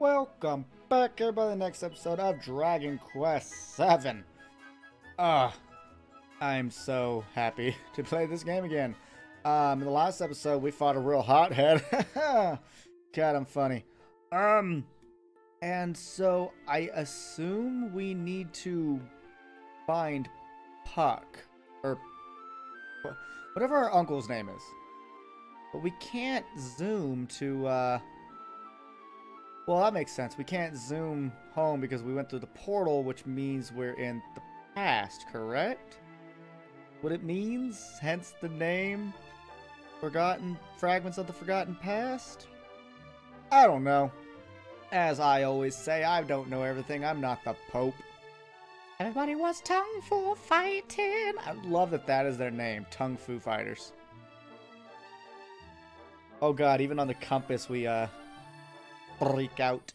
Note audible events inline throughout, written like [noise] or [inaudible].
Welcome back, everybody, to the next episode of Dragon Quest VII. Ah, I'm so happy [laughs] to play this game again. Um, in the last episode, we fought a real hothead. [laughs] God, I'm funny. Um, and so I assume we need to find Puck, or whatever our uncle's name is. But we can't zoom to, uh... Well, that makes sense. We can't zoom home because we went through the portal, which means we're in the past, correct? What it means, hence the name Forgotten Fragments of the Forgotten Past? I don't know. As I always say, I don't know everything. I'm not the Pope. Everybody was Tung Fu Fighting. I love that that is their name, Tung Fu Fighters. Oh god, even on the compass we uh freak out.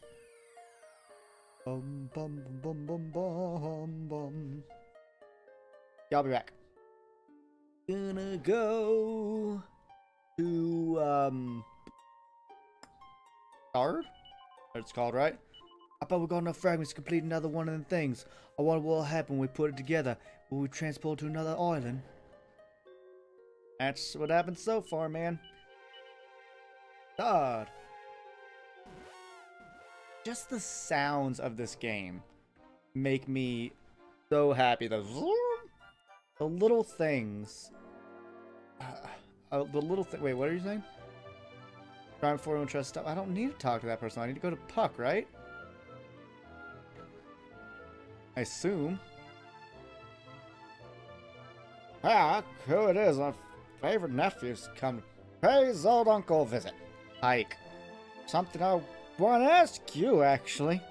Bum bum bum bum bum bum. Yeah, I'll be back. Gonna go to um Guard? That's called, right? I bet we got enough fragments to complete another one of them things. I wonder what will happen when we put it together. Will we transport to another island? That's what happened so far, man. God. Just the sounds of this game make me so happy. The the little things. Uh, uh, the little thing. Wait, what are you saying? Crime for and trust stuff. I don't need to talk to that person. I need to go to Puck, right? I assume. Puck, who it is? My favorite nephew's come to pay his old uncle a visit. Ike. Something I want to ask you, actually.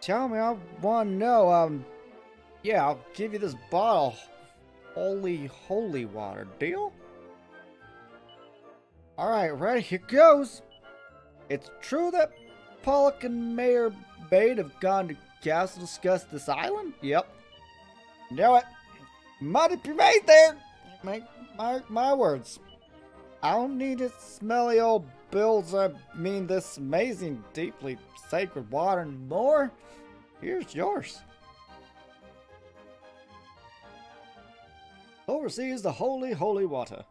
Tell me, I want to know, um... Yeah, I'll give you this bottle. Holy, holy water. Deal? Alright, ready? Here goes. It's true that Pollock and Mayor Bade have gone to Castle to discuss this island? Yep. Know it. Might be made there. Make my, my words. I don't need this smelly old bills. I mean this amazing, deeply sacred water and more. Here's yours. Overseas the holy, holy water.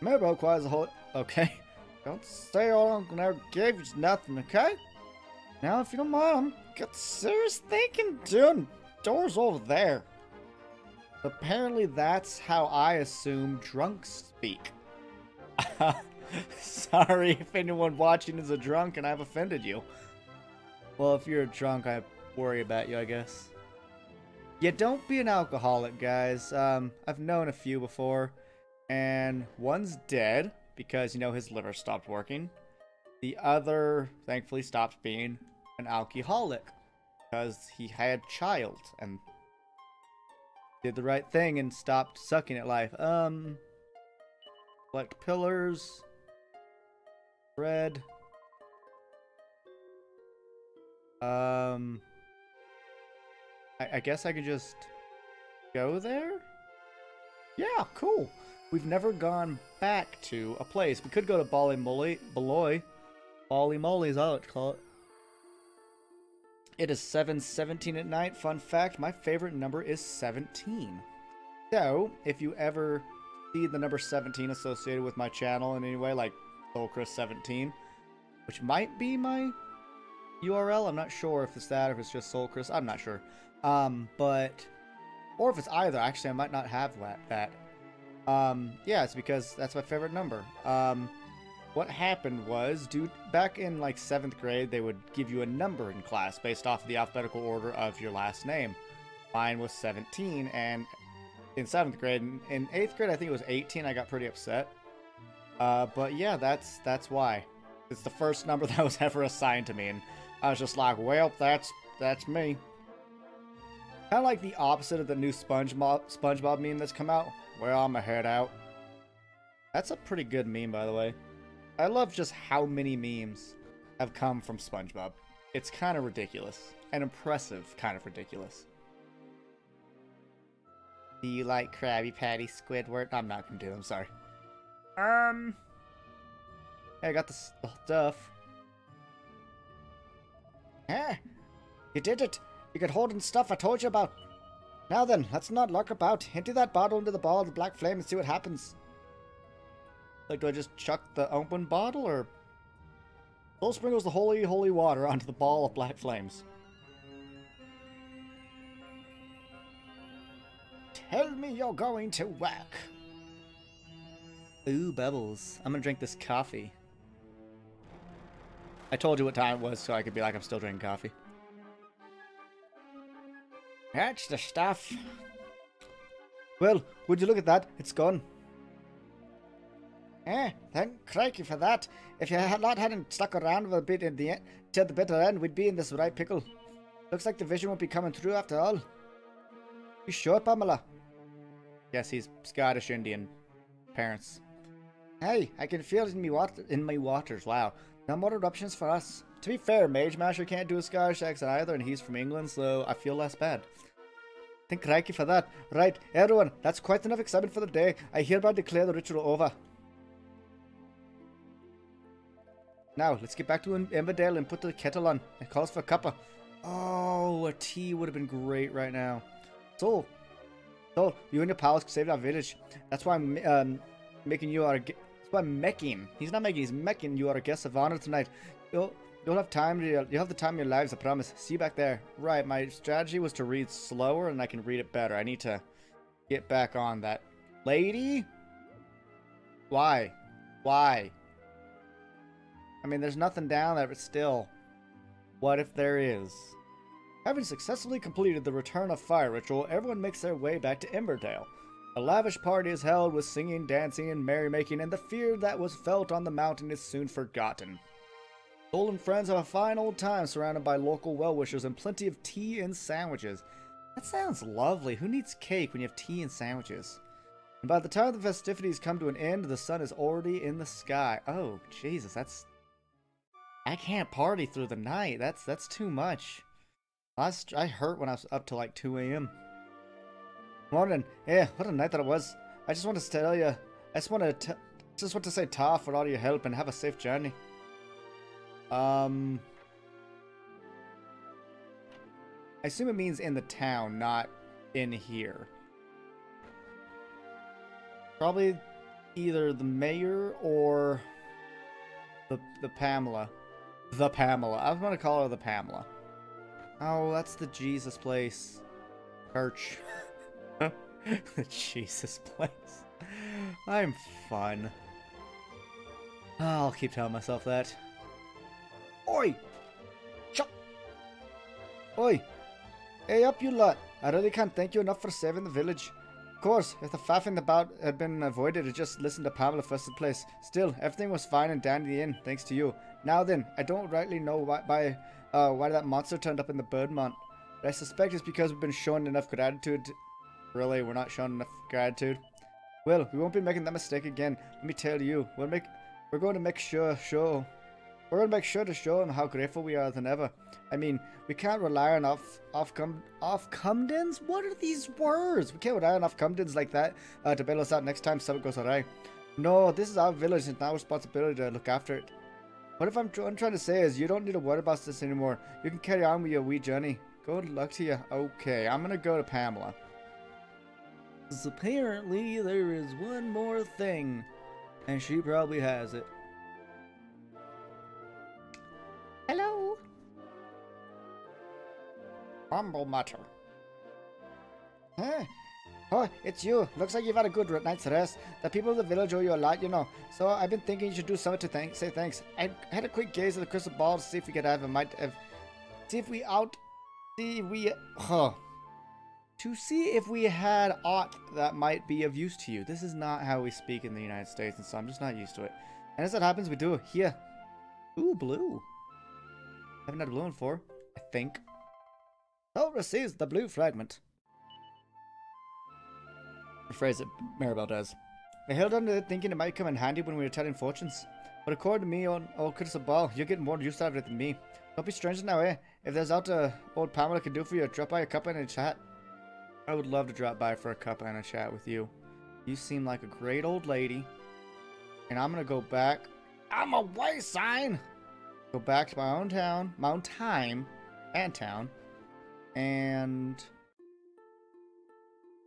Maybe requires a holy... Okay. [laughs] Don't say all Uncle never gave you nothing, okay? Now, if you don't mind, I'm got serious thinking doing doors over there. Apparently that's how I assume drunks speak. [laughs] Sorry if anyone watching is a drunk and I've offended you. Well, if you're a drunk, I worry about you, I guess. Yeah, don't be an alcoholic, guys. Um, I've known a few before, and one's dead because, you know, his liver stopped working. The other, thankfully, stopped being an alcoholic because he had child and did the right thing and stopped sucking at life. Um, Select pillars. Red. Um. I, I guess I could just go there? Yeah, cool. We've never gone back to a place. We could go to Beloy. Ballymolloy is all it's called. It is 7.17 at night. Fun fact, my favorite number is 17. So, if you ever see the number 17 associated with my channel in any way, like Soulkrist17, which might be my URL. I'm not sure if it's that or if it's just Soulkrist. I'm not sure. Um, but, or if it's either. Actually, I might not have that. that. Um, yeah, it's because that's my favorite number. Um, what happened was, dude, back in like seventh grade, they would give you a number in class based off of the alphabetical order of your last name. Mine was 17, and in seventh grade. In, in eighth grade, I think it was 18. I got pretty upset. Uh, but yeah, that's that's why. It's the first number [laughs] that was ever assigned to me, and I was just like, well, that's that's me. Kind of like the opposite of the new SpongeBob SpongeBob meme that's come out. Well, I'm a head out. That's a pretty good meme, by the way. I love just how many memes have come from SpongeBob. It's kind of ridiculous and impressive, kind of ridiculous. Do you like Krabby Patty Squidward? I'm not gonna do. it, I'm sorry. Um. I got the stuff. Eh, you did it. You could hold in stuff I told you about. Now then, let's not lurk about. Empty that bottle into the ball of the black flame and see what happens. Like, do I just chuck the open bottle, or... Soul sprinkles the holy, holy water onto the ball of black flames. Tell me you're going to work. Ooh, bubbles. I'm gonna drink this coffee. I told you what time it was so I could be like, I'm still drinking coffee. That's the stuff. Well, would you look at that? It's gone. Eh, thank crikey for that. If your lot hadn't stuck around a bit in the end, till the bitter end, we'd be in this right pickle. Looks like the vision won't be coming through after all. You sure, Pamela? Yes, he's Scottish Indian parents. Hey, I can feel it in me water in my waters. Wow. No more eruptions for us. To be fair, Mage Masher can't do a Scottish accent either, and he's from England, so I feel less bad. Thank crikey for that. Right, everyone, that's quite enough excitement for the day. I hereby declare the ritual over. Now, let's get back to Emberdale and put the kettle on. It calls for a cuppa. Oh, a tea would have been great right now. So, so you and your pals saved our village. That's why I'm um, making you our. That's why I'm making. He's not making. He's making you our guest of honor tonight. You'll you'll have time. To, you'll have the time of your lives. I promise. See you back there. Right. My strategy was to read slower, and I can read it better. I need to get back on that. Lady. Why? Why? I mean, there's nothing down there, but still. What if there is? Having successfully completed the Return of Fire ritual, everyone makes their way back to Emberdale. A lavish party is held with singing, dancing, and merrymaking, and the fear that was felt on the mountain is soon forgotten. Soul and friends have a fine old time surrounded by local well-wishers and plenty of tea and sandwiches. That sounds lovely. Who needs cake when you have tea and sandwiches? And by the time the festivities come to an end, the sun is already in the sky. Oh, Jesus, that's I can't party through the night. That's that's too much. I, I hurt when I was up to like 2 a.m. Morning. Yeah, what a night that it was. I just want to tell you. I just want to just want to say ta for all your help and have a safe journey. Um, I assume it means in the town, not in here. Probably either the mayor or the the Pamela. The Pamela. I'm to call her the Pamela. Oh, that's the Jesus place. Church. the [laughs] Jesus place. I'm fun. I'll keep telling myself that. Oi! Chuck! Oi! Hey up, you lot! I really can't thank you enough for saving the village. Of course, if the faffing about had been avoided, I'd just listened to Pamela first in place. Still, everything was fine and dandy in, thanks to you. Now then, I don't rightly know why, why, uh, why that monster turned up in the Birdmont, but I suspect it's because we've been shown enough gratitude. Really, we're not shown enough gratitude. Well, we won't be making that mistake again. Let me tell you, we'll make, we're going to make sure show, we're going to make sure to show them how grateful we are than ever. I mean, we can't rely on off off cum off cumdens. What are these words? We can't rely on off cumdens like that uh, to bail us out next time something goes awry. No, this is our village. It's our responsibility to look after it. What if I'm, tr I'm trying to say is you don't need to worry about this anymore. You can carry on with your wee journey. Good luck to you. Okay, I'm gonna go to Pamela. Apparently, there is one more thing, and she probably has it. Humble mutter. Huh? Oh, it's you. Looks like you've had a good night's rest. The people of the village owe you a lot, you know. So I've been thinking you should do something to thank, say thanks. I had a quick gaze at the crystal ball to see if we could have a might have, see if we out, see we, huh. To see if we had aught that might be of use to you. This is not how we speak in the United States, and so I'm just not used to it. And as it happens, we do. Here. Ooh, blue. Haven't had blue before, I think. So receives the blue fragment phrase that Maribel does. I held on to it thinking it might come in handy when we were telling fortunes. But according to me, old, old Crystal Ball, you're getting more use out of it than me. Don't be strange now, eh? If there's out a old Pamela can do for you, drop by a cup and a chat. I would love to drop by for a cup and a chat with you. You seem like a great old lady. And I'm gonna go back I'm away sign. Go back to my own town, my own time, and town, and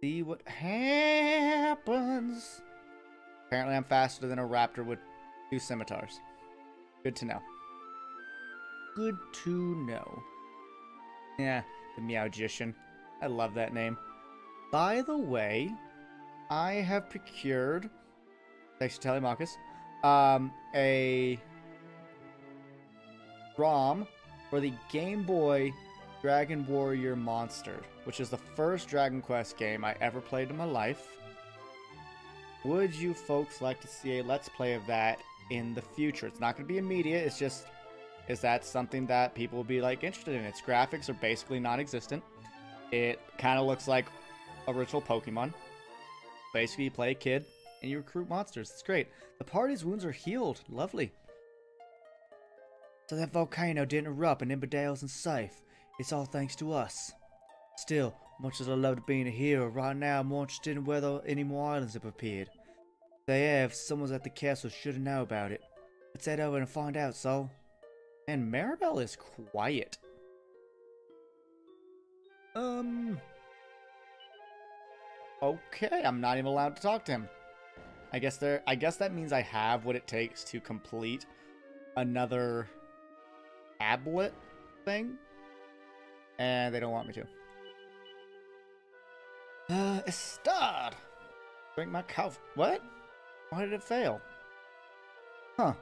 see what happens. Apparently, I'm faster than a raptor with two scimitars. Good to know. Good to know. Yeah, the Meowgician. I love that name. By the way, I have procured, thanks to Telemachus, um, a ROM for the Game Boy Dragon Warrior Monster, which is the first Dragon Quest game I ever played in my life. Would you folks like to see a Let's Play of that in the future? It's not going to be immediate, it's just, is that something that people will be like interested in? Its graphics are basically non existent. It kind of looks like a original Pokemon. Basically, you play a kid and you recruit monsters. It's great. The party's wounds are healed. Lovely. So that volcano didn't erupt and Emberdale's safe. It's all thanks to us. Still, much as I loved being a hero, right now I'm more interested in whether any more islands have appeared. If they have, someone's at the castle should know about it. Let's head over and find out, so. And Maribel is quiet. Um. Okay, I'm not even allowed to talk to him. I guess there. I guess that means I have what it takes to complete another tablet thing, and they don't want me to. Uh, Estard! Drink my cow. What? Why did it fail? Huh.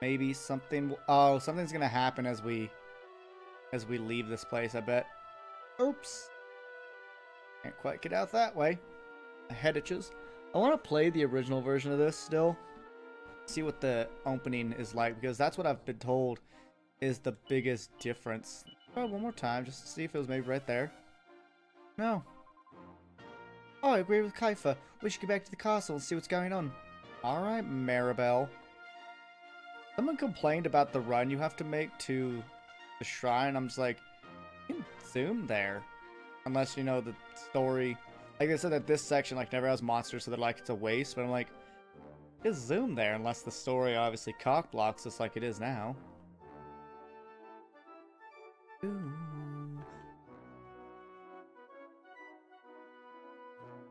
Maybe something. Oh, something's gonna happen as we as we leave this place. I bet. Oops. Can't quite get out that way. Head itches. I want to play the original version of this still. See what the opening is like because that's what I've been told is the biggest difference. Try one more time just to see if it was maybe right there. No. Oh, I agree with Kiefer. We should go back to the castle and see what's going on. Alright, Maribel. Someone complained about the run you have to make to the shrine. I'm just like, you can zoom there. Unless you know the story. Like I said that this section like never has monsters, so they're like it's a waste, but I'm like, just zoom there unless the story obviously cock blocks us like it is now.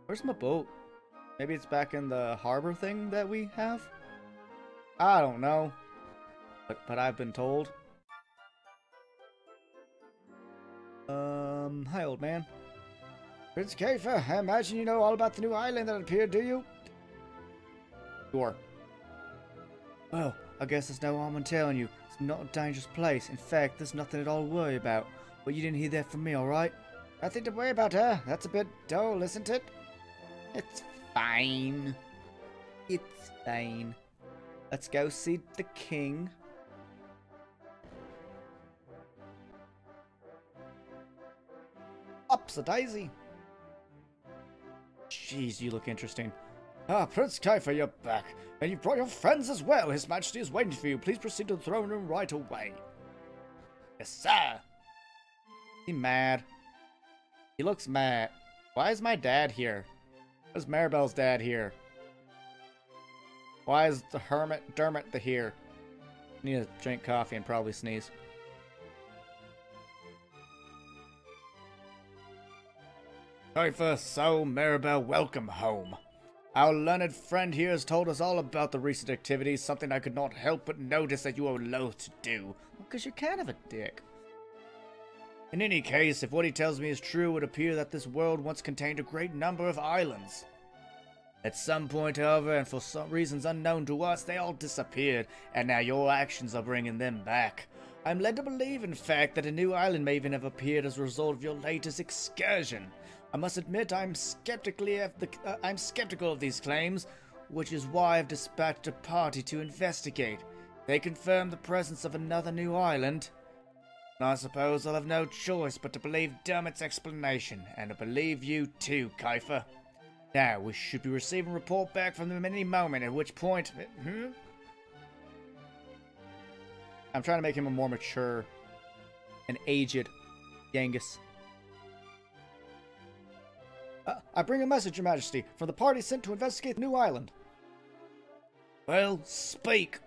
Where's my boat? Maybe it's back in the harbor thing that we have? I don't know. But, but I've been told. Um, hi old man. Prince Kiefer, I imagine you know all about the new island that appeared, do you? Sure. Well, I guess there's no harm in telling you. It's not a dangerous place. In fact, there's nothing at all to worry about. But you didn't hear that from me, alright? Nothing to worry about, huh? That's a bit dull, isn't it? It's fine. It's fine. Let's go see the king. Ups a daisy. Jeez, you look interesting. Ah, Prince Kiefer, you're back. And you've brought your friends as well. His Majesty is waiting for you. Please proceed to the throne room right away. Yes, sir. He mad. He looks mad. Why is my dad here? Why is Maribel's dad here? Why is the hermit Dermot the here? I need to drink coffee and probably sneeze. Kiefer, so Maribel, welcome home. Our learned friend here has told us all about the recent activities, something I could not help but notice that you are loath to do. Because you're kind of a dick. In any case, if what he tells me is true, it would appear that this world once contained a great number of islands. At some point, however, and for some reasons unknown to us, they all disappeared, and now your actions are bringing them back. I'm led to believe, in fact, that a new island may even have appeared as a result of your latest excursion. I must admit I'm skeptically of the, uh, I'm skeptical of these claims, which is why I've dispatched a party to investigate. They confirm the presence of another new island. I suppose I'll have no choice but to believe Dermot's explanation, and to believe you too, Kiefer. Now, we should be receiving a report back from them any moment, at which point... Hmm? I'm trying to make him a more mature and aged Genghis. Uh, I bring a message, Your Majesty, from the party sent to investigate the new island. Well, speak.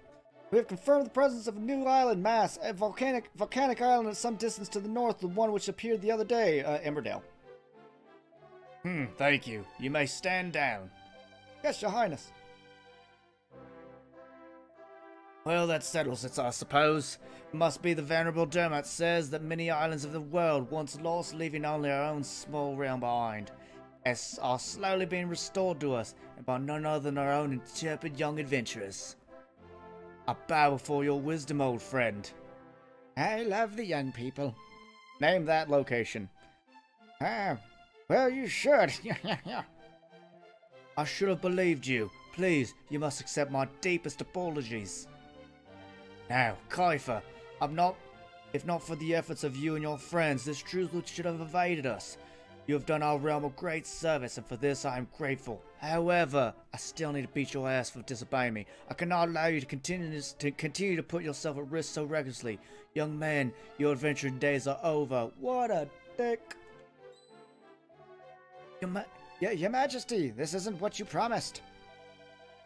We have confirmed the presence of a new island mass, a volcanic volcanic island at some distance to the north, the one which appeared the other day, uh, Emberdale. Hmm, thank you. You may stand down. Yes, Your Highness. Well, that settles it, I suppose. It must be the Venerable Dermot says that many islands of the world once lost, leaving only our own small realm behind, are slowly being restored to us, and by none other than our own intrepid young adventurers. I bow before your wisdom, old friend. I love the young people. Name that location. Ah, well, you should. [laughs] I should have believed you. Please, you must accept my deepest apologies. Now, Kiefer, I'm not. If not for the efforts of you and your friends, this truth should have evaded us. You have done our realm a great service, and for this I am grateful. However, I still need to beat your ass for disobeying me. I cannot allow you to continue to continue to put yourself at risk so recklessly. Young man, your adventuring days are over. What a dick. Your, ma- your Majesty, this isn't what you promised.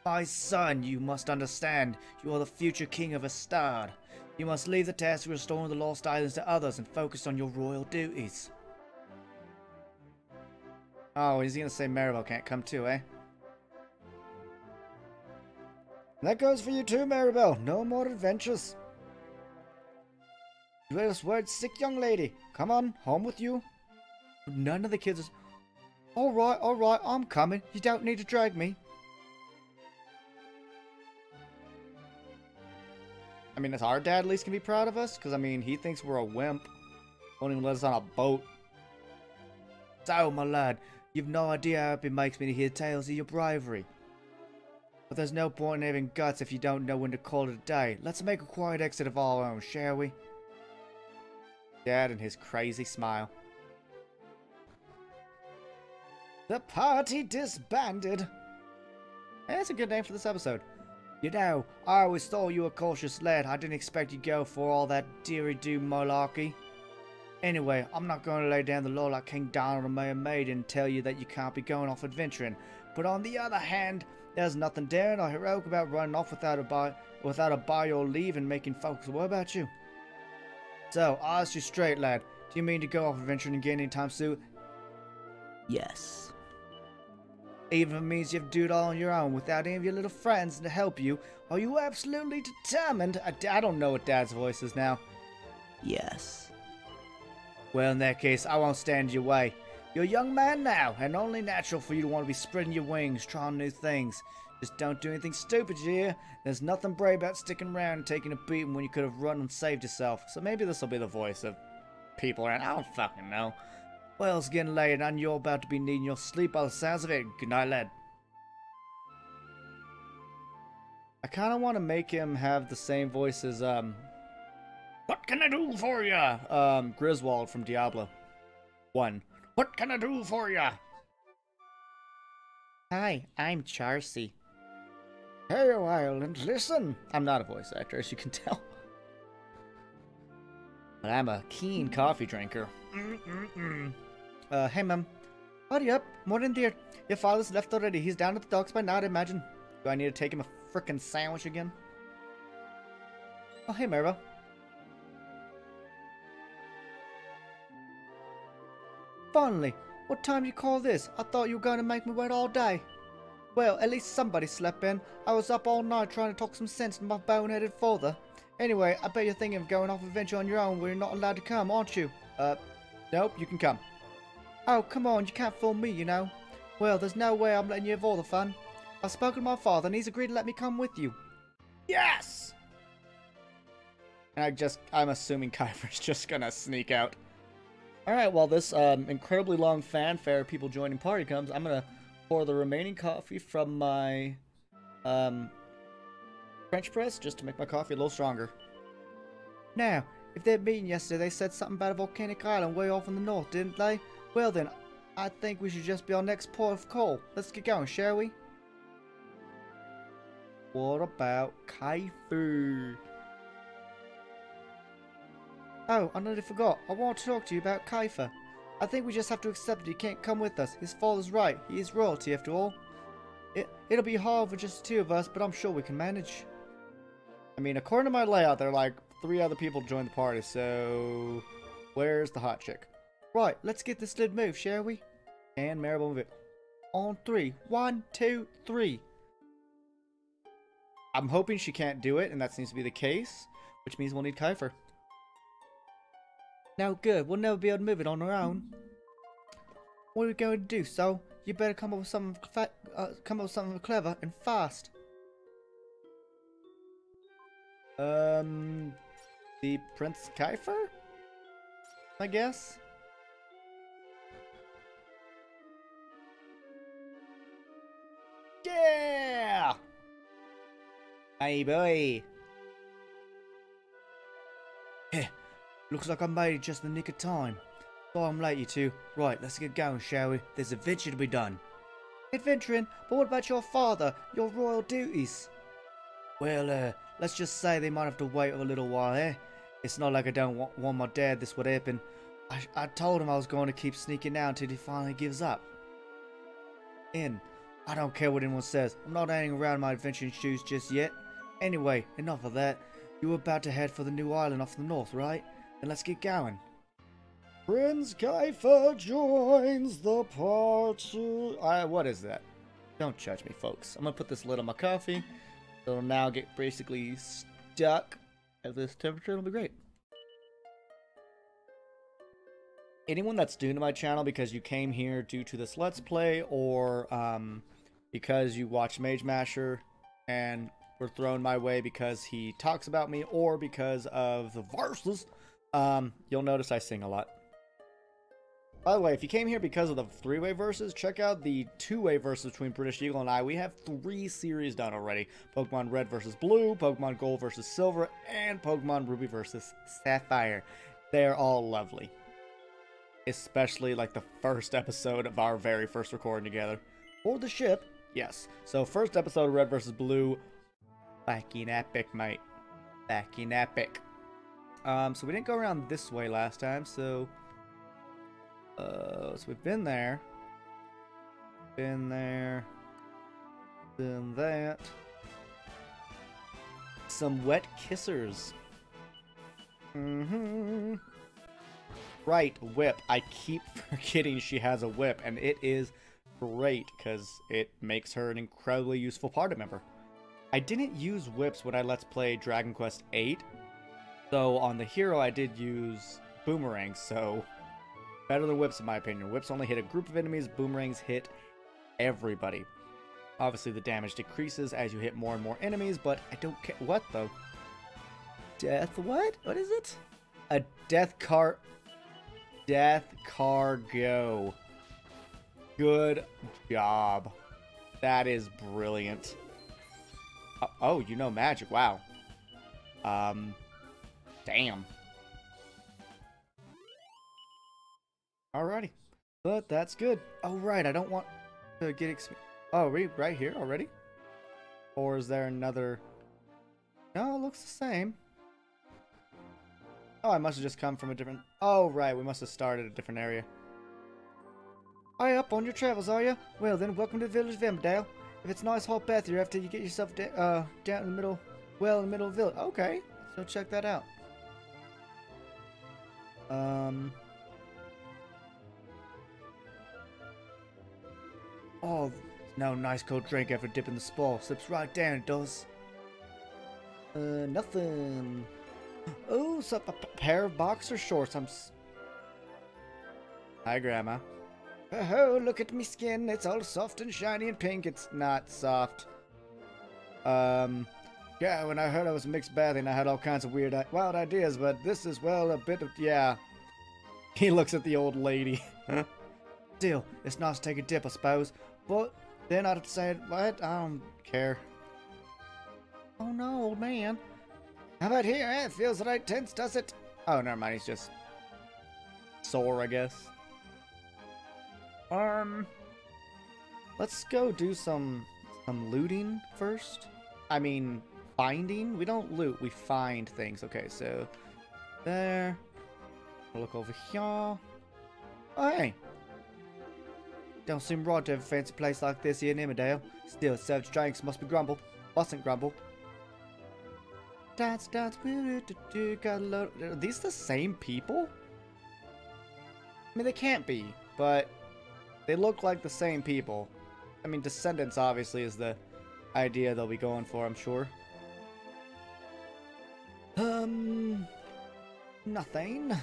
My son, you must understand, you are the future king of Estard. You must leave the task of restoring the lost islands to others and focus on your royal duties. Oh, he's gonna say Maribel can't come too, eh? That goes for you too, Maribel. No more adventures. You hear word, sick young lady. Come on, home with you. None of the kids. All right, all right, I'm coming. You don't need to drag me. I mean, is our dad at least can be proud of us? Because, I mean, he thinks we're a wimp. Won't even let us on a boat. So, my lad, you've no idea how happy it makes me to hear tales of your bravery. But there's no point in having guts if you don't know when to call it a day. Let's make a quiet exit of our own, shall we? Dad and his crazy smile. The party disbanded. Hey, that's a good name for this episode. You know, I always thought you were a cautious lad. I didn't expect you'd go for all that deary-do malarkey. Anyway, I'm not going to lay down the law like King Donald and Mayor Maiden and tell you that you can't be going off adventuring. But on the other hand, there's nothing daring or heroic about running off without a by without a by your leave and making folks worry about you. So, I'll ask you straight, lad. Do you mean to go off adventuring again anytime soon? Yes. Even if it means you have to do it all on your own without any of your little friends to help you, are you absolutely determined? I, I don't know what Dad's voice is now. Yes. Well, in that case, I won't stand your way. You're a young man now, and only natural for you to want to be spreading your wings, trying new things. Just don't do anything stupid, hear? There's nothing brave about sticking around and taking a beating when you could have run and saved yourself. So maybe this will be the voice of people around. I don't fucking know. Well, it's getting late, and you're about to be needing your sleep by the sounds of it. Good night, lad. I kind of want to make him have the same voice as, um... What can I do for ya? Um, Griswold from Diablo 1. What can I do for ya? Hi, I'm Charcy. Hey, Island, listen. I'm not a voice actor, as you can tell. But I'm a keen coffee drinker. Mm-mm-mm. Uh, hey, ma'am. Hurry up, more in there. Your father's left already. He's down at the docks by now, I'd imagine. Do I need to take him a frickin' sandwich again? Oh, hey, Maribel. Finally, what time you call this? I thought you were going to make me wait all day. Well, at least somebody slept in. I was up all night trying to talk some sense to my boneheaded father. Anyway, I bet you're thinking of going off adventure on your own where you're not allowed to come, aren't you? Uh, nope, you can come. Oh, come on, you can't fool me, you know. Well, there's no way I'm letting you have all the fun. I've spoken to my father and he's agreed to let me come with you. Yes! And I just, I'm assuming Kiefer's [laughs] just gonna sneak out. Alright, while this um, incredibly long fanfare of people joining party comes, I'm gonna pour the remaining coffee from my um, French press just to make my coffee a little stronger. Now, if they're meeting yesterday, they said something about a volcanic island way off in the north, didn't they? Well then, I think we should just be our next port of call. Let's get going, shall we? What about Kiefer? Oh, I nearly forgot. I want to talk to you about Kiefer. I think we just have to accept that he can't come with us. His father's right. He is royalty, after all. It, it'll be hard for just the two of us, but I'm sure we can manage. I mean, according to my layout, there are like three other people joined the party, so where's the hot chick? Right, let's get this little move, shall we? And Maribel move it. On three. One, two, three. I'm hoping she can't do it, and that seems to be the case, which means we'll need Kiefer. No good. We'll never be able to move it on our own. What are we going to do, so? You better come up with something, uh, come up with something clever and fast. Um, the Prince Kiefer? I guess? Yeah! Hey, boy. Looks like I made it just in the nick of time. So I'm late, you two. Right, let's get going, shall we? There's adventure to be done. Adventuring? But what about your father? Your royal duties? Well, uh, let's just say they might have to wait a little while, eh? It's not like I don't want, want my dad this would happen. I, I told him I was going to keep sneaking out until he finally gives up. In. I don't care what anyone says. I'm not hanging around my adventuring shoes just yet. Anyway, enough of that. You were about to head for the new island off the north, right? Then let's get going. Prince Kiefer joins the party. What is that? Don't judge me, folks. I'm gonna put this lid on my coffee. It'll now get basically stuck at this temperature. It'll be great. Anyone that's new to my channel because you came here due to this Let's Play or um, because you watched Mage Masher and were thrown my way because he talks about me or because of the verses, um, you'll notice I sing a lot. By the way, if you came here because of the three-way verses, check out the two-way verses between British Eagle and I. We have three series done already. Pokemon Red versus Blue, Pokemon Gold versus Silver, and Pokemon Ruby versus Sapphire. They're all lovely. Especially like the first episode of our very first recording together. For the ship, yes. So first episode of Red versus Blue, fucking epic, mate. Fucking epic. Um, so we didn't go around this way last time, so... Uh, so we've been there. Been there. Been that. Some wet kissers. Mm-hmm. Right, whip. I keep [laughs] forgetting she has a whip, and it is great because it makes her an incredibly useful party member. I didn't use whips when I let's play Dragon Quest VIII, so on the hero I did use boomerangs, so better than whips in my opinion. Whips only hit a group of enemies, boomerangs hit everybody. Obviously the damage decreases as you hit more and more enemies, but I don't care. What though? Death what? What is it? A death car... Death cargo. Good job. That is brilliant. Oh, oh, you know magic. Wow. Um, damn. Alrighty. But that's good. Oh, right. I don't want to get exp- Oh, we right here already? Or is there another... No, it looks the same. Oh, I must have just come from a different... Oh, right. We must have started a different area. Are you up on your travels, are you? Well then, welcome to the village of Emberdale. If it's a nice hot bath here after you get yourself uh, down in the middle, well in the middle of the village. Okay, so check that out. Um... Oh, no nice cold drink after dipping the spore. Slips right down, it does. Uh, nothing. Oh, so a pair of boxer shorts. I'm. S- Hi, Grandma. Oh, ho! look at me skin. It's all soft and shiny and pink. It's Not soft. Um, Yeah, when I heard I was mixed bathing, I had all kinds of weird, wild ideas, but this is, well, a bit of, yeah. [laughs] He looks at the old lady. [laughs] Huh? Still, it's nice to take a dip, I suppose. But then I'd say, what? I don't care. oh no, old man. How about here? Eh? It feels right tense, does it? Oh, never mind. He's just sore, I guess. Um, let's go do some some looting first. I mean, finding. We don't loot. We find things. Okay, so there. Look over here. Oh, hey. Don't seem right to have a fancy place like this here in Emberdale. Still, served drinks must be grumble. Mustn't grumble. Dance, dance, do. Are these the same people? I mean, they can't be, but they look like the same people. I mean, Descendants obviously is the idea they'll be going for, I'm sure. Um, nothing.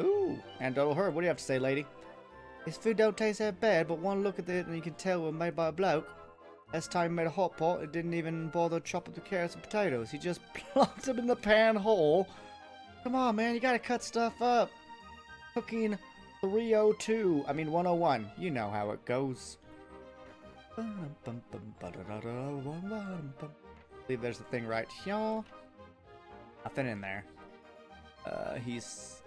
Ooh, and Donald Herb, what do you have to say, lady? This food don't taste that bad, but one look at it and you can tell we're made by a bloke. Last time he made a hot pot, it didn't even bother chop up the carrots and potatoes. He just [laughs] plopped them in the pan whole. Come on, man, you gotta cut stuff up. Cooking 302, I mean 101. You know how it goes. Believe there's a thing right here. Nothing in there. Uh, he's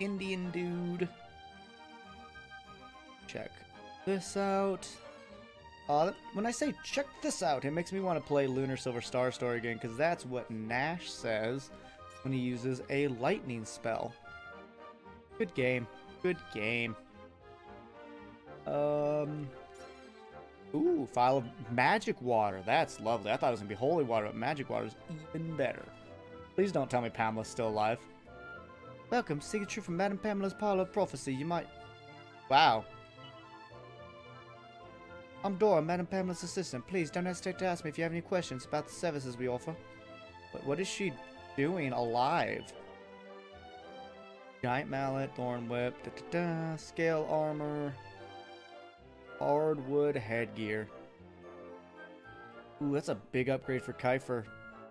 Indian dude. Check this out. Uh, when I say check this out, it makes me want to play Lunar Silver Star Story again, because that's what Nash says when he uses a lightning spell. Good game. Good game. Um. Ooh, file of magic water. That's lovely. I thought it was going to be holy water, but magic water is even better. Please don't tell me Pamela's still alive. Welcome, signature from Madame Pamela's Parlor of Prophecy. You might... Wow. I'm Dora, Madame Pamela's assistant. Please don't hesitate to ask me if you have any questions about the services we offer. But what is she doing alive? Giant mallet, thorn whip, da da da, scale armor, hardwood headgear. Ooh, that's a big upgrade for Kiefer.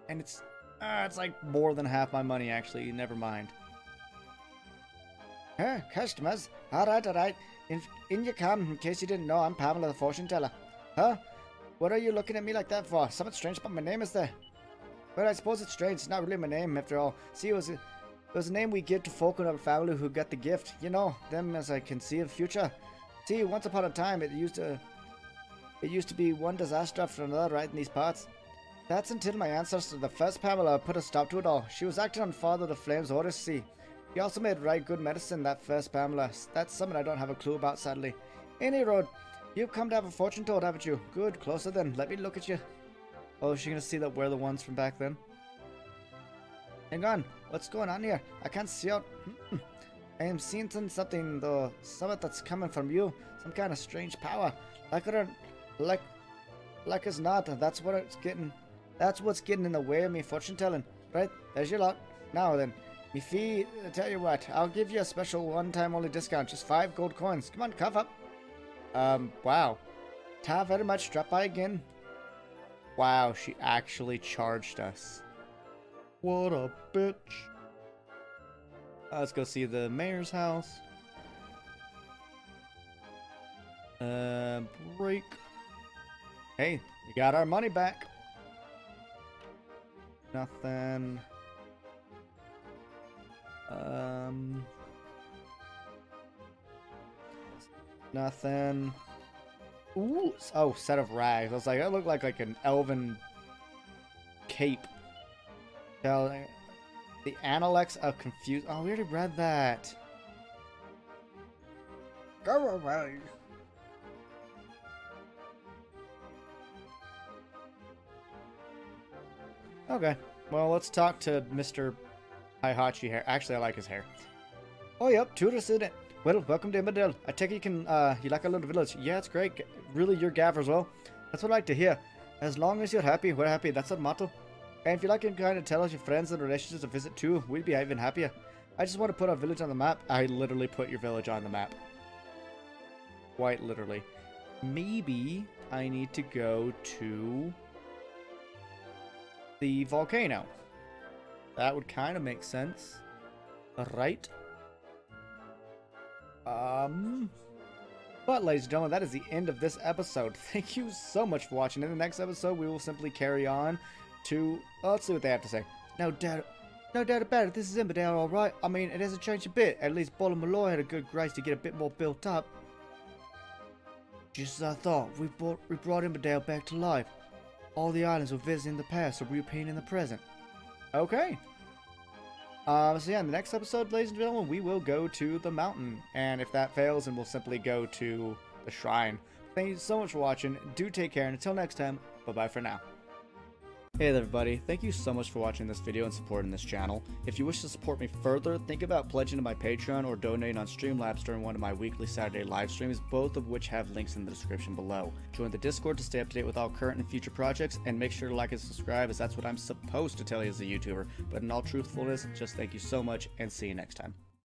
And it's, uh, it's like more than half my money actually, never mind. Huh, customers. Alright, alright. In, in you come, in case you didn't know, I'm Pamela the fortune teller. Huh? What are you looking at me like that for? Something strange about my name, is there? Well, I suppose it's strange. It's not really my name, after all. See, it was a, it was a name we give to folk in our family who got the gift. You know, them as I can see in the future. See, once upon a time, it used to... It used to be one disaster after another right in these parts. That's until my ancestor, the first Pamela, put a stop to it all. She was acting on Father the Flame's orders, see. He also made right good medicine, that first Pamela. That's something I don't have a clue about, sadly. Any road, you've come to have a fortune told, haven't you? Good, closer then. Let me look at you. Oh, is she gonna see that we're the ones from back then? Hang on, what's going on here? I can't see out. Hmm, hmm. I am sensing something though, something that's coming from you, some kind of strange power. Like it or, like, like it's not. That's what it's getting. That's what's getting in the way of me fortune telling. Right, there's your lot. Now then, fee. I tell you what, I'll give you a special one-time only discount, just five gold coins. Come on, cough up. Um, wow. Ta very much. Drop by again. Wow, she actually charged us. What a bitch. Uh, let's go see the mayor's house. Uh, break. Hey, we got our money back. Nothing. Um. Nothing. Ooh. Oh, set of rags. I was like, that looked like like an elven cape. Tell the Analects of Confused. Oh, we already read that. Go away. Okay. Well, let's talk to Mr. Heihachi hair. Actually, I like his hair. Oh, yep. Tourist, isn't? Well, welcome to Emberdale. I take it you can, uh, you like our little village. Yeah, it's great. Really, your gaff as well. That's what I like to hear. As long as you're happy, we're happy. That's our motto. And if you like to kind of tell us your friends and relationships to visit too, we'd be even happier. I just want to put our village on the map. I literally put your village on the map. Quite literally. Maybe I need to go to the volcano. That would kind of make sense. Right? Um... But, ladies and gentlemen, that is the end of this episode. [laughs] Thank you so much for watching. In the next episode, we will simply carry on to... Oh, let's see what they have to say. No doubt, no doubt about it, this is Emberdale, alright. I mean, it hasn't changed a bit. At least Ballymolloy had a good grace to get a bit more built up. Just as I thought, we brought, we brought Emberdale back to life. All the islands we're visiting in the past are repainting in the present. Okay. Um, so yeah, in the next episode, ladies and gentlemen, we will go to the mountain. And if that fails, then we'll simply go to the shrine. Thank you so much for watching. Do take care, and until next time, bye-bye for now. Hey there everybody, thank you so much for watching this video and supporting this channel. If you wish to support me further, think about pledging to my Patreon or donating on Streamlabs during one of my weekly Saturday live streams, both of which have links in the description below. Join the Discord to stay up to date with all current and future projects, and make sure to like and subscribe as that's what I'm supposed to tell you as a YouTuber. But in all truthfulness, just thank you so much and see you next time.